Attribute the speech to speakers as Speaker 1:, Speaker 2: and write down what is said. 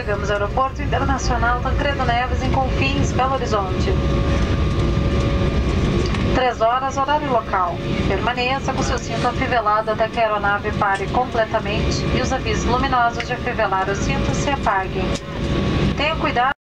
Speaker 1: chegamos ao Aeroporto Internacional Tancredo Neves, em Confins, Belo Horizonte. 3 horas, horário local. Permaneça com seu cinto afivelado até que a aeronave pare completamente e os avisos luminosos de afivelar o cinto se apaguem. Tenha cuidado.